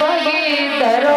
ಬಗೆ ತರೋ